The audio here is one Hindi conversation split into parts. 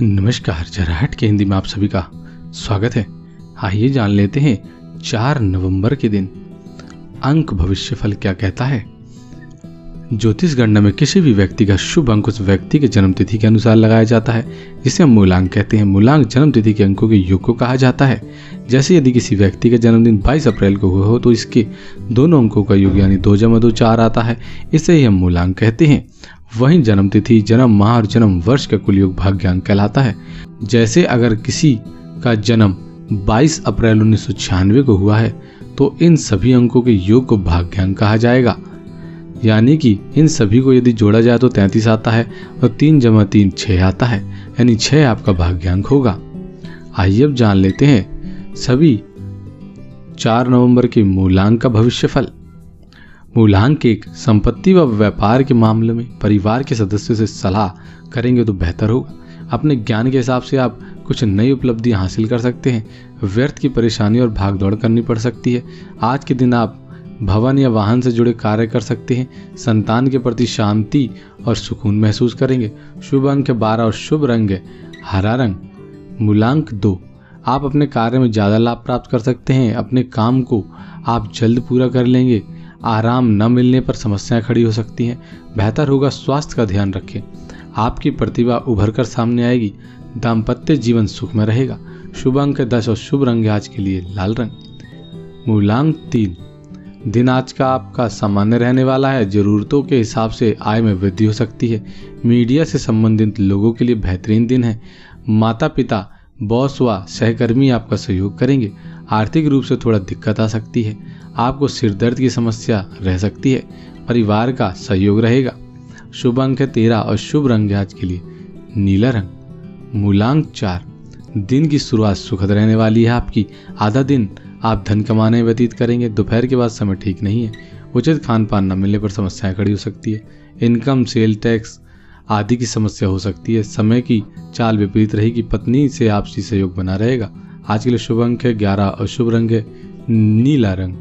नमस्कार, जराहट के हिंदी में आप सभी का स्वागत है। आइए जान लेते हैं, चार नवंबर के दिन अंक भविष्य फल क्या कहता है? ज्योतिष गणना में किसी भी व्यक्ति का शुभ अंक उस व्यक्ति के जन्म तिथि के अनुसार लगाया जाता है, जिसे हम मूलांक कहते हैं। मूलांक जन्म तिथि के अंकों के योग को कहा जाता है। जैसे यदि किसी व्यक्ति का जन्मदिन 22 अप्रैल को हुआ हो तो इसके दोनों अंकों का योग यानी दो जमा दो चार आता है। इसे ही हम मूलांक कहते हैं। वहीं जन्म तिथि, जन्म माह और जन्म वर्ष का कुल योग भाग्यांक कहलाता है। जैसे अगर किसी का जन्म 22 अप्रैल उन्नीस सौ छियानवे को हुआ है तो इन सभी अंकों के योग को भाग्यांक कहा जाएगा। यानी कि इन सभी को यदि जोड़ा जाए तो तैतीस आता है और तीन जमा तीन छः आता है, यानी छः आपका भाग्यांक होगा। आइए अब जान लेते हैं सभी चार नवंबर के मूलांक का भविष्य फल मूलांक एक, संपत्ति व व्यापार के मामले में परिवार के सदस्यों से सलाह करेंगे तो बेहतर होगा। अपने ज्ञान के हिसाब से आप कुछ नई उपलब्धि हासिल कर सकते हैं। व्यर्थ की परेशानी और भागदौड़ करनी पड़ सकती है। आज के दिन आप भवन या वाहन से जुड़े कार्य कर सकते हैं, संतान के प्रति शांति और सुकून महसूस करेंगे। शुभ अंक बारह और शुभ रंग है हरा रंग। मूलांक दो। आप अपने कार्य में ज़्यादा लाभ प्राप्त कर सकते हैं। अपने काम को आप जल्द पूरा कर लेंगे। आराम न मिलने पर समस्याएँ खड़ी हो सकती हैं। बेहतर होगा स्वास्थ्य का ध्यान रखें। आपकी प्रतिभा उभर कर सामने आएगी। दाम्पत्य जीवन सुख में रहेगा। शुभ अंक दस और शुभ रंग आज के लिए लाल रंग। मूलांक तीन। दिन आज का आपका सामान्य रहने वाला है। जरूरतों के हिसाब से आय में वृद्धि हो सकती है। मीडिया से संबंधित लोगों के लिए बेहतरीन दिन है। माता पिता बॉस व सहकर्मी आपका सहयोग करेंगे। आर्थिक रूप से थोड़ा दिक्कत आ सकती है। आपको सिर दर्द की समस्या रह सकती है। परिवार का सहयोग रहेगा। शुभ अंक है तेरह और शुभ रंग आज के लिए। नीला रंग। मूलांक चार। दिन की शुरुआत सुखद रहने वाली है आपकी। आधा दिन आप धन कमाने व्यतीत करेंगे, दोपहर के बाद समय ठीक नहीं है। उचित खान पान न मिलने पर समस्याएँ खड़ी हो सकती है। इनकम, सेल टैक्स आदि की समस्या हो सकती है। समय की चाल विपरीत रहेगी। पत्नी से आपसी सहयोग बना रहेगा। आज के लिए शुभ अंक है, ग्यारह और शुभ रंग है, नीला रंग।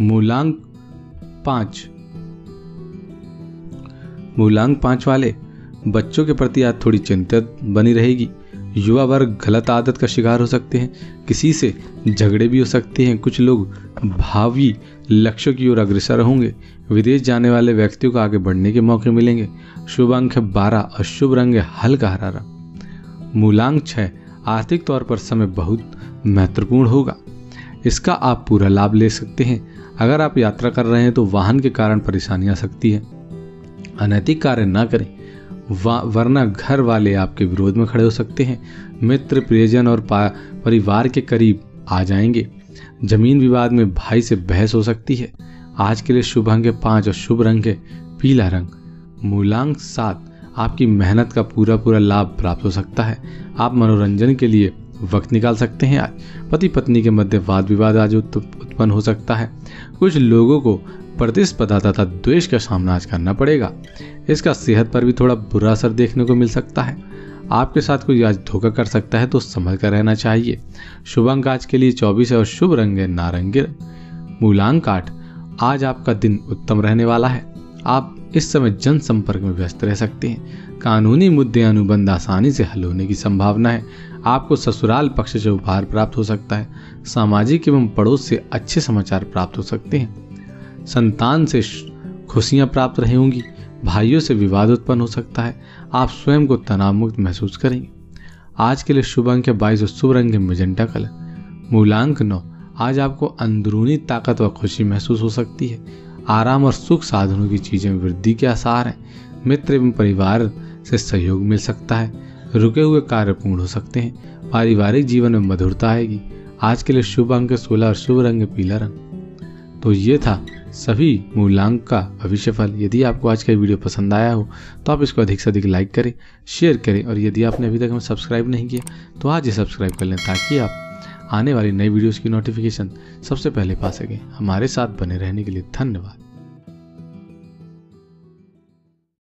मूलांक पाँच। मूलांक पाँच वाले बच्चों के प्रति आज थोड़ी चिंतित बनी रहेगी। युवा वर्ग गलत आदत का शिकार हो सकते हैं, किसी से झगड़े भी हो सकते हैं। कुछ लोग भावी लक्ष्यों की ओर अग्रसर होंगे। विदेश जाने वाले व्यक्तियों को आगे बढ़ने के मौके मिलेंगे। शुभ अंक है बारह और शुभ रंग है हल्का हरारा। मूलांक छह, आर्थिक तौर पर समय बहुत महत्वपूर्ण होगा। इसका आप पूरा लाभ ले सकते हैं। अगर आप यात्रा कर रहे हैं तो वाहन के कारण परेशानी आ सकती है। अनैतिक कार्य ना करें। वरना घर वाले आपके विरोध में खड़े हो सकते हैं। मित्र, प्रियजन और परिवार के करीब आ जाएँगे। ज़मीन विवाद में भाई से बहस हो सकती है। आज के लिए शुभ अंक है पाँच और शुभ रंग है पीला रंग। मूलांक सात, आपकी मेहनत का पूरा पूरा लाभ प्राप्त हो सकता है। आप मनोरंजन के लिए वक्त निकाल सकते हैं। आज पति पत्नी के मध्य वाद विवाद आज उत्पन्न हो सकता है। कुछ लोगों को प्रतिस्पर्धा तथा द्वेष का सामना आज करना पड़ेगा। इसका सेहत पर भी थोड़ा बुरा असर देखने को मिल सकता है। आपके साथ कोई आज धोखा कर सकता है तो संभल कर रहना चाहिए। शुभ अंक आज के लिए चौबीस है और शुभ रंग है नारंगी। मूलांक आठ आज आपका दिन उत्तम रहने वाला है। आप इस समय जनसंपर्क में व्यस्त रह सकते हैं। कानूनी मुद्दे अनुबंध आसानी से हल होने की संभावना है। आपको ससुराल पक्ष से उपहार प्राप्त हो सकता है। सामाजिक एवं पड़ोस से अच्छे समाचार प्राप्त हो सकते हैं। संतान से खुशियाँ प्राप्त रही होंगी, भाइयों से विवाद उत्पन्न हो सकता है। आप स्वयं को तनाव मुक्त महसूस करेंगे। आज के लिए शुभ अंक बाईस और शुभ रंग मजेंटा कलर। मूलांक नौ, आज आपको अंदरूनी ताकत व खुशी महसूस हो सकती है। आराम और सुख साधनों की चीज़ें वृद्धि के आसार हैं। मित्र एवं परिवार से सहयोग मिल सकता है। रुके हुए कार्य पूर्ण हो सकते हैं। पारिवारिक जीवन में मधुरता आएगी। आज के लिए शुभ अंक सोलह और शुभ रंग पीला रंग। तो ये था सभी मूलांक का भविष्यफल। यदि आपको आज का वीडियो पसंद आया हो तो आप इसको अधिक से अधिक लाइक करें शेयर करें, और यदि आपने अभी तक हमें सब्सक्राइब नहीं किया तो आज ही सब्सक्राइब कर लें ताकि आप आने वाली नई वीडियोज़ की नोटिफिकेशन सबसे पहले पा सकें। हमारे साथ बने रहने के लिए धन्यवाद।